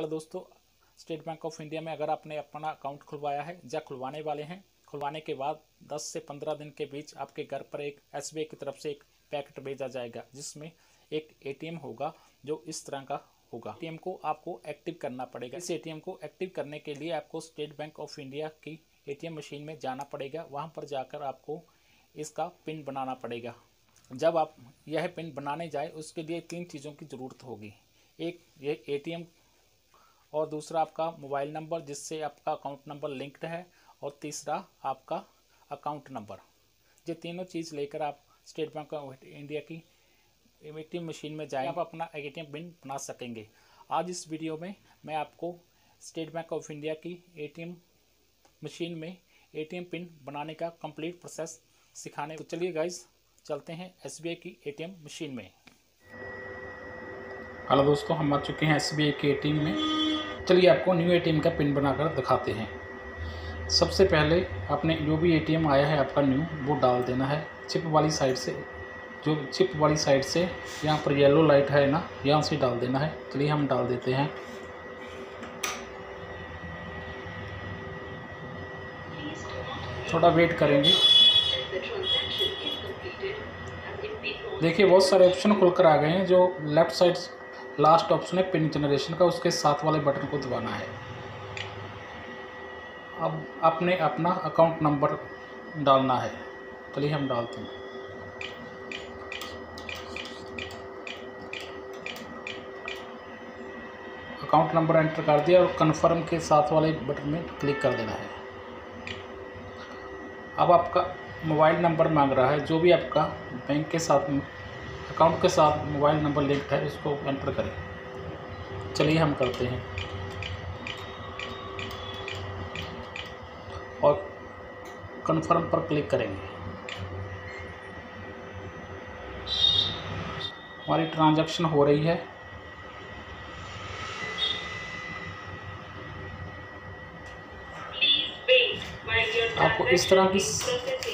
Hello दोस्तों, state Bank of India में अगर आपने अपना अकाउंट खुलवाया है, या खुलवाने वाले हैं, खुलवाने के बाद 10 से 15 दिन के बीच आपके घर पर एक एस की तरफ़ से एक पैकेट भेजा जाएगा, जिसमें एक एटीएम होगा, जो इस तरह का होगा। एटीएम को आपको एक्टिव करना पड़ेगा। इस एटीएम को एक्टिव करने के लिए आपको स्टेट बैंक ऑफ़ इंडिया की एटीएम मशीन में जाना पड़ेगा। वहाँ पर जाकर आपको इसका पिन बनाना पड़ेगा। जब आप यह पिन बनाने जाए, उसके लिए तीन चीज़ों की ज़रूरत होगी। एक ये एटीएम और दूसरा आपका मोबाइल नंबर, जिससे आपका अकाउंट नंबर लिंक्ड है, और तीसरा आपका अकाउंट नंबर। ये तीनों चीज़ लेकर आप स्टेट बैंक ऑफ़ इंडिया की एटीएम मशीन में जाए, आप अपना एटीएम पिन बना सकेंगे। आज इस वीडियो में मैं आपको स्टेट बैंक ऑफ़ इंडिया की एटीएम मशीन में एटीएम पिन बनाने का कंप्लीट प्रोसेस सिखाने। तो चलिए गाइज़ चलते हैं एसबीआई की एटीएम मशीन में। हेलो दोस्तों, हम आ चुके हैं एसबीआई के एटीएम में। चलिए आपको न्यू एटीएम का पिन बनाकर दिखाते हैं। सबसे पहले आपने जो भी एटीएम आया है आपका न्यू वो डाल देना है। चिप वाली साइड से, जो चिप वाली साइड से यहाँ पर येलो लाइट है ना, यहाँ से डाल देना है। चलिए हम डाल देते हैं। थोड़ा वेट करेंगे। देखिए बहुत सारे ऑप्शन खुलकर आ गए हैं जो लेफ़्ट साइड लास्ट ऑप्शन है पिन जनरेशन का, उसके साथ वाले बटन को दबाना है। अब आपने अपना अकाउंट नंबर डालना है। चलिए हम डालते हैं। अकाउंट नंबर एंटर कर दिया और कन्फर्म के साथ वाले बटन में क्लिक कर देना है। अब आपका मोबाइल नंबर मांग रहा है, जो भी आपका बैंक के साथ अकाउंट के साथ मोबाइल नंबर लिंक्ड है उसको एंटर करें। चलिए हम करते हैं। और कन्फर्म पर क्लिक करेंगे। हमारी ट्रांजैक्शन हो रही है। आपको इस तरह की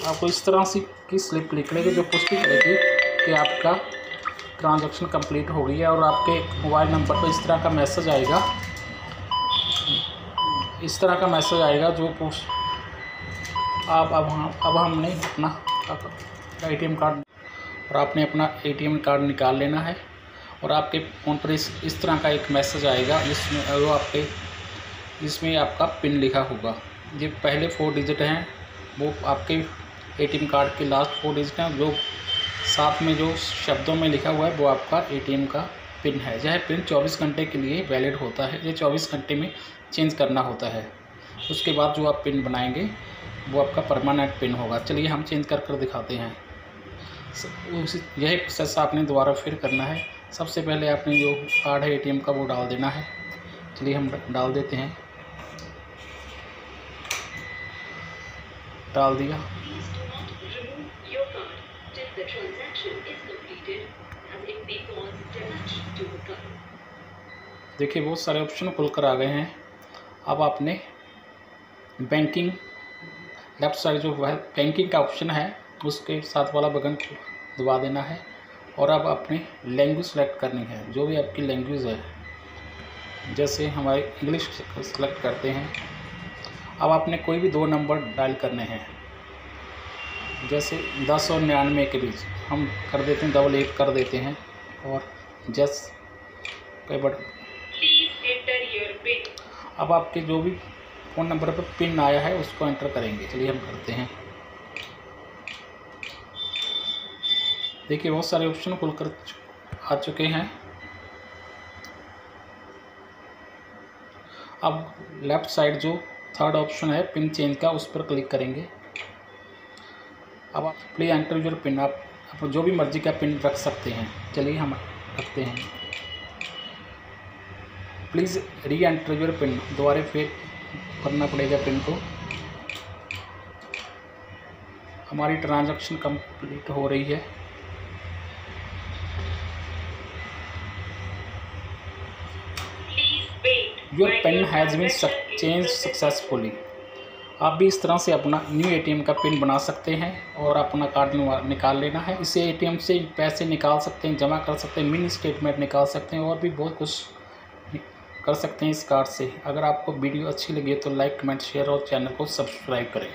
आपको इस तरह से की स्लिप निकलेगी जो पुष्टि करेगी कि आपका ट्रांजैक्शन कंप्लीट हो गई है और आपके मोबाइल नंबर पर इस तरह का मैसेज आएगा। इस तरह का मैसेज आएगा जो पुष्ट आप अब हम, अब हमने अपना एटीएम कार्ड और आपने अपना एटीएम कार्ड निकाल लेना है और आपके फ़ोन पर इस इस तरह का एक मैसेज आएगा जिसमें, वो आपके, जिसमें आपका पिन लिखा होगा। ये पहले फोर डिजिट हैं, वो आपके एटीएम कार्ड के लास्ट फोर डिजिट हैं, जो साथ में जो शब्दों में लिखा हुआ है, वो आपका एटीएम का पिन है। यह पिन 24 घंटे के लिए वैलिड होता है। यह 24 घंटे में चेंज करना होता है। उसके बाद जो आप पिन बनाएँगे, वो आपका परमानेंट पिन होगा। चलिए हम चेंज कर कर दिखाते हैं। यही प्रोसेस आपने दोबारा फिर करना है। सबसे पहले आपने जो कार्ड है ए का, वो डाल देना है। चलिए हम डाल देते हैं। डाल दिया। देखिए, बहुत सारे ऑप्शन खुलकर आ गए हैं। अब आपने बैंकिंग लेफ़्ट साइड जो है बैंकिंग का ऑप्शन है, उसके साथ वाला बटन को दबा देना है। और अब आपने लैंग्वेज सेलेक्ट करनी है। जो भी आपकी लैंग्वेज है, जैसे हमारे इंग्लिश सेलेक्ट करते हैं। अब आपने कोई भी दो नंबर डायल करने हैं। जैसे दस और निन्यानवे के बीच हम कर देते हैं डबल एट कर देते हैं। और जस कई बट अब आपके जो भी फ़ोन नंबर पर पिन आया है उसको एंटर करेंगे। चलिए हम करते हैं। देखिए बहुत सारे ऑप्शन खुलकर आ चुके हैं। अब लेफ़्ट साइड जो थर्ड ऑप्शन है पिन चेंज का उस पर क्लिक करेंगे। अब आप प्लीज़ एंटर योर पिन आप आप जो भी मर्ज़ी का पिन रख सकते हैं। चलिए हम रखते हैं। प्लीज़ री एंटर योर पिन दोबारा फिर करना पड़ेगा पिन को। हमारी ट्रांजैक्शन कंप्लीट हो रही है। Your pin has been change successfully आप भी इस तरह से अपना न्यू एटीएम का पिन बना सकते हैं और अपना कार्ड निकाल लेना है। इसे एटीएम से पैसे निकाल सकते हैं, जमा कर सकते हैं मिनी स्टेटमेंट निकाल सकते हैं और भी बहुत कुछ कर सकते हैं इस कार्ड से। अगर आपको वीडियो अच्छी लगी तो लाइक कमेंट शेयर और चैनल को सब्सक्राइब करें।